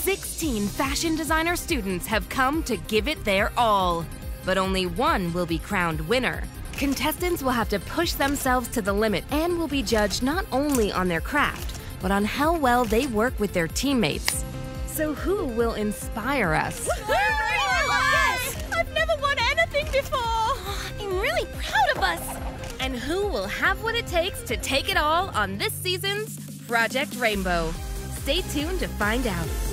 16 fashion designer students have come to give it their all. But only one will be crowned winner. Contestants will have to push themselves to the limit and will be judged not only on their craft, but on how well they work with their teammates. So, who will inspire us? I've never won anything before! I'm really proud of us! And who will have what it takes to take it all on this season's Project Rainbow? Stay tuned to find out.